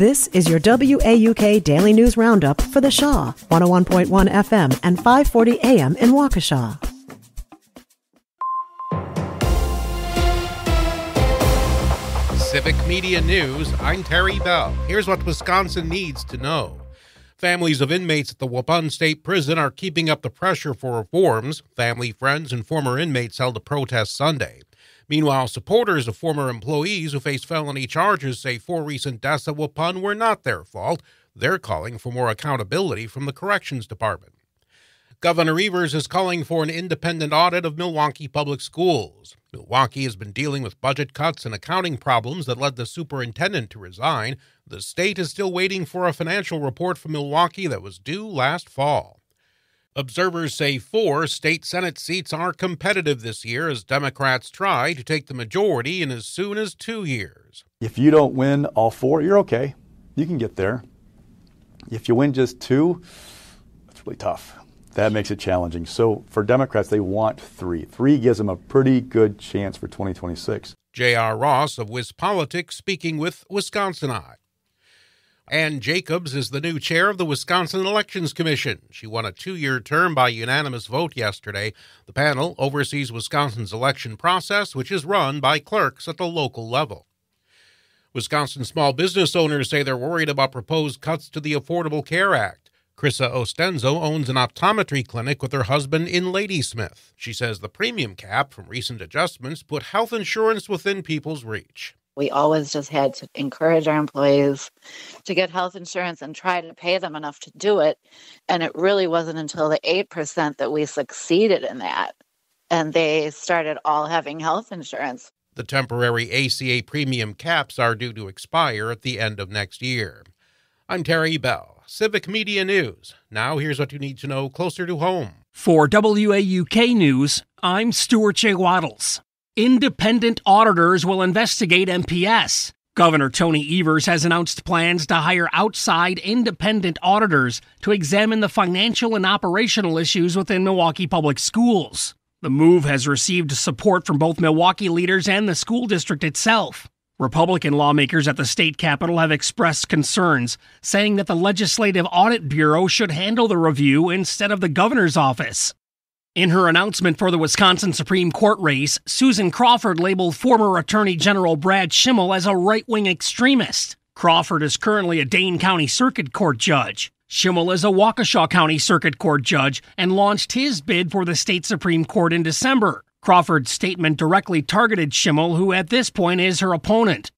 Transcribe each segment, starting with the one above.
This is your WAUK Daily News Roundup for the Shaw, 101.1 FM and 540 AM in Waukesha. Civic Media News, I'm Terry Bell. Here's what Wisconsin needs to know. Families of inmates at the Waupun State Prison are keeping up the pressure for reforms. Family, friends, and former inmates held a protest Sunday. Meanwhile, supporters of former employees who face felony charges say four recent deaths at Waupun were not their fault. They're calling for more accountability from the Corrections Department. Governor Evers is calling for an independent audit of Milwaukee public schools. Milwaukee has been dealing with budget cuts and accounting problems that led the superintendent to resign. The state is still waiting for a financial report from Milwaukee that was due last fall. Observers say four state Senate seats are competitive this year as Democrats try to take the majority in as soon as two years. If you don't win all four, you're okay. You can get there. If you win just two, it's really tough. That makes it challenging. So for Democrats, they want three. Three gives them a pretty good chance for 2026. J.R. Ross of WisPolitics speaking with Wisconsin Eye. Ann Jacobs is the new chair of the Wisconsin Elections Commission. She won a two year term by unanimous vote yesterday. The panel oversees Wisconsin's election process, which is run by clerks at the local level. Wisconsin small business owners say they're worried about proposed cuts to the Affordable Care Act. Krissa Ostenzo owns an optometry clinic with her husband in Ladysmith. She says the premium cap from recent adjustments put health insurance within people's reach. We always just had to encourage our employees to get health insurance and try to pay them enough to do it. And it really wasn't until the 8% that we succeeded in that. And they started all having health insurance. The temporary ACA premium caps are due to expire at the end of next year. I'm Terry Bell. Civic Media News. Now, here's what you need to know closer to home. For WAUK News, I'm Stuart J. Waddles. Independent auditors will investigate MPS. Governor Tony Evers has announced plans to hire outside independent auditors to examine the financial and operational issues within Milwaukee Public Schools. The move has received support from both Milwaukee leaders and the school district itself. Republican lawmakers at the state capitol have expressed concerns, saying that the Legislative Audit Bureau should handle the review instead of the governor's office. In her announcement for the Wisconsin Supreme Court race, Susan Crawford labeled former Attorney General Brad Schimel as a right wing extremist. Crawford is currently a Dane County Circuit Court judge. Schimel is a Waukesha County Circuit Court judge and launched his bid for the state Supreme Court in December. Crawford's statement directly targeted Schimel, who at this point is her opponent.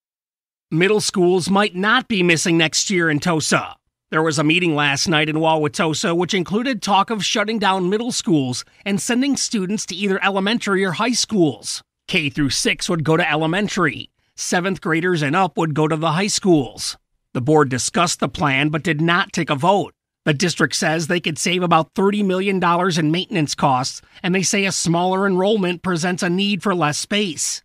Middle schools might not be missing next year in Tosa. There was a meeting last night in Wauwatosa which included talk of shutting down middle schools and sending students to either elementary or high schools. K through 6 would go to elementary. 7th graders and up would go to the high schools. The board discussed the plan but did not take a vote. The district says they could save about $30 million in maintenance costs, and they say a smaller enrollment presents a need for less space.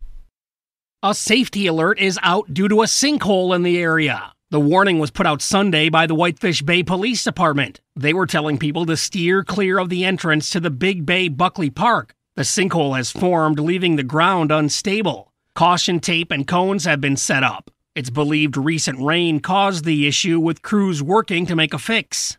A safety alert is out due to a sinkhole in the area. The warning was put out Sunday by the Whitefish Bay Police Department. They were telling people to steer clear of the entrance to the Big Bay Buckley Park. The sinkhole has formed, leaving the ground unstable. Caution tape and cones have been set up. It's believed recent rain caused the issue, with crews working to make a fix.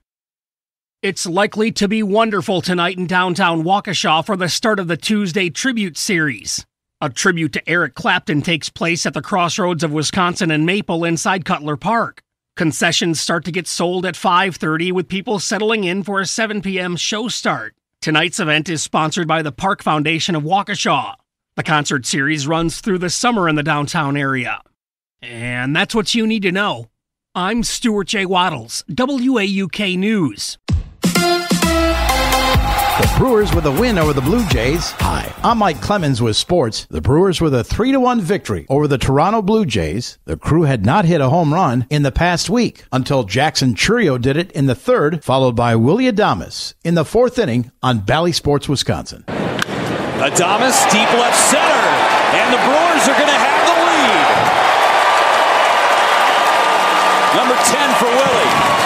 It's likely to be wonderful tonight in downtown Waukesha for the start of the Tuesday Tribute Series. A tribute to Eric Clapton takes place at the crossroads of Wisconsin and Maple inside Cutler Park. Concessions start to get sold at 5:30 with people settling in for a 7 p.m. show start. Tonight's event is sponsored by the Park Foundation of Waukesha. The concert series runs through the summer in the downtown area. And that's what you need to know. I'm Stuart J. Waddles, WAUK News. Brewers with a win over the Blue Jays. Hi, I'm Mike Clemens with sports. The Brewers with a 3 to 1 victory over the Toronto Blue Jays. The crew had not hit a home run in the past week until Jackson Chourio did it in the third, followed by Willy Adames in the fourth inning on Bally Sports Wisconsin. Adames, deep left center, and the Brewers are going to have the lead. Number 10 for Willy.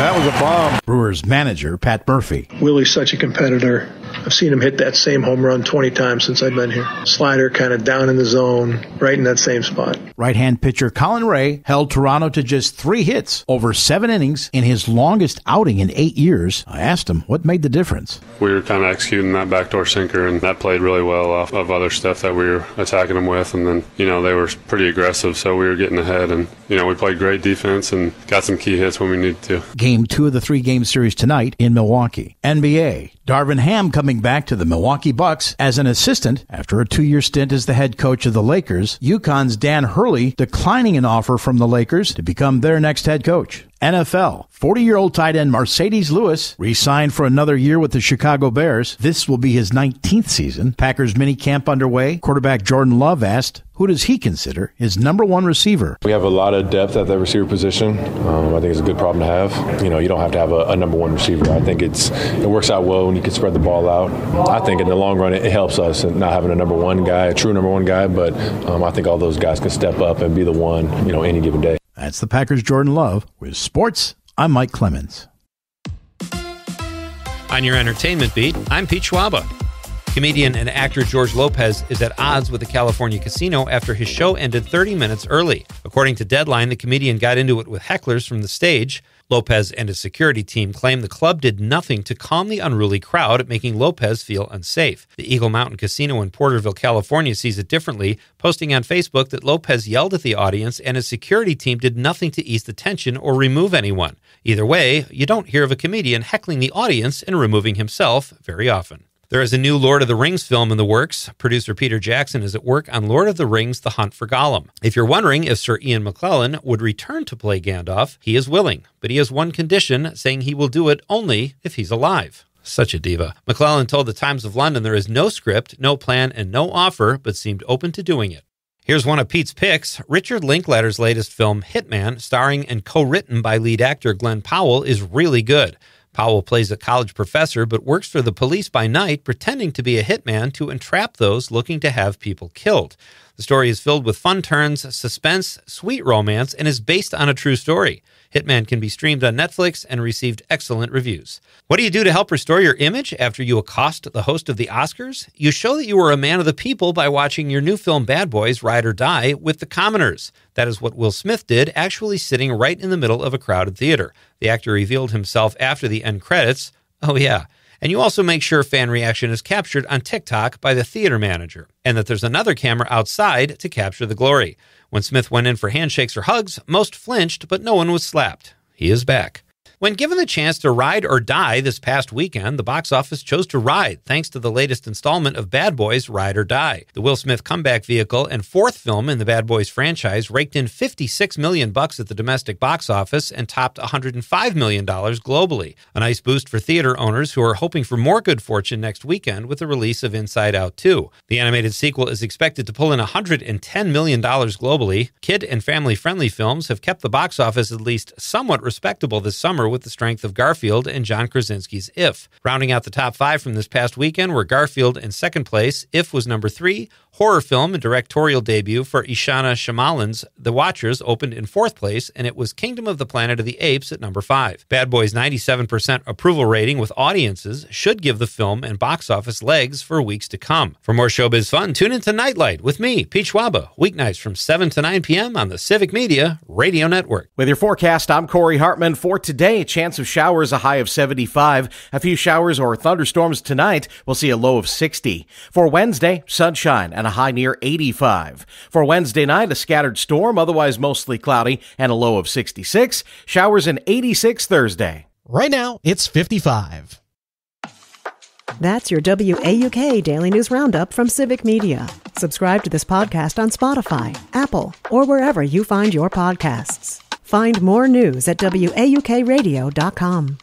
That was a bomb. Brewers manager Pat Murphy. Willy's such a competitor. I've seen him hit that same home run 20 times since I've been here. Slider kind of down in the zone, right in that same spot. Right hand pitcher Colin Rea held Toronto to just three hits over seven innings in his longest outing in eight years. I asked him what made the difference. We were kind of executing that backdoor sinker, and that played really well off of other stuff that we were attacking them with. And then, you know, they were pretty aggressive, so we were getting ahead. And, you know, we played great defense and got some key hits when we needed to. Game two of the three game series tonight in Milwaukee. NBA. Darvin Ham coming back to the Milwaukee Bucks as an assistant after a two year stint as the head coach of the Lakers. UConn's Dan Hurley declining an offer from the Lakers to become their next head coach. NFL. 40 year old tight end Marcedes Lewis re signed for another year with the Chicago Bears. This will be his 19th season. Packers mini camp underway. Quarterback Jordan Love asked, who does he consider his number one receiver? We have a lot of depth at the receiver position. Um, I think it's a good problem to have. You know, you don't have to have a, a, number one receiver. I think it's it works out well when you can spread the ball out. I think in the long run it, it helps us not having a number one guy, a true number one guy. But um, I think all those guys can step up and be the one, you know, any given day. That's the Packers' Jordan Love with sports. I'm Mike Clemens. On your entertainment beat, I'm Pete Schwaba. Comedian and actor George Lopez is at odds with the California casino after his show ended 30 minutes early. According to Deadline, the comedian got into it with hecklers from the stage. Lopez and his security team claim the club did nothing to calm the unruly crowd, making Lopez feel unsafe. The Eagle Mountain Casino in Porterville, California sees it differently, posting on Facebook that Lopez yelled at the audience and his security team did nothing to ease the tension or remove anyone. Either way, you don't hear of a comedian heckling the audience and removing himself very often. There is a new Lord of the Rings film in the works. Producer Peter Jackson is at work on Lord of the Rings The Hunt for Gollum. If you're wondering if Sir Ian McKellen would return to play Gandalf, he is willing, but he has one condition, saying he will do it only if he's alive. Such a diva. McKellen told the Times of London there is no script, no plan, and no offer, but seemed open to doing it. Here's one of Pete's picks. Richard Linklater's latest film, Hitman, starring and co written by lead actor Glen Powell, is really good. Powell plays a college professor but works for the police by night, pretending to be a hitman to entrap those looking to have people killed. The story is filled with fun turns, suspense, sweet romance, and is based on a true story. Hitman can be streamed on Netflix and received excellent reviews. What do you do to help restore your image after you accost the host of the Oscars? You show that you are a man of the people by watching your new film Bad Boys Ride or Die with the commoners. That is what Will Smith did, actually sitting right in the middle of a crowded theater. The actor revealed himself after the end credits. Oh, yeah. And you also make sure fan reaction is captured on TikTok by the theater manager, and that there's another camera outside to capture the glory. When Smith went in for handshakes or hugs, most flinched, but no one was slapped. He is back. When given the chance to ride or die this past weekend, the box office chose to ride thanks to the latest installment of Bad Boys Ride or Die. The Will Smith comeback vehicle and fourth film in the Bad Boys franchise raked in 56 million bucks at the domestic box office and topped 105 million dollars globally. A nice boost for theater owners who are hoping for more good fortune next weekend with the release of Inside Out 2. The animated sequel is expected to pull in 110 million dollars globally. Kid and family-friendly films have kept the box office at least somewhat respectable this summer with the strength of Garfield and John Krasinski's If. Rounding out the top five from this past weekend were Garfield in second place, If was number three, horror film and directorial debut for Ishana Shyamalan's The Watchers opened in fourth place, and it was Kingdom of the Planet of the Apes at number five. Bad Boys' 97% approval rating with audiences should give the film and box office legs for weeks to come. For more showbiz fun, tune into Nightlight with me, Pete Schwaba, weeknights from 7 to 9 p.m. on the Civic Media Radio Network. With your forecast, I'm Corey Hartman. For today, chance of showers, a high of 75. A few showers or thunderstorms tonight. We'll see a low of 60. For Wednesday, sunshine and a high near 85. For Wednesday night, a scattered storm, otherwise mostly cloudy, and a low of 66. Showers in 86 Thursday. Right now, it's 55. That's your WAUK Daily News Roundup from Civic Media. Subscribe to this podcast on Spotify, Apple, or wherever you find your podcasts. Find more news at WAUKradio.com.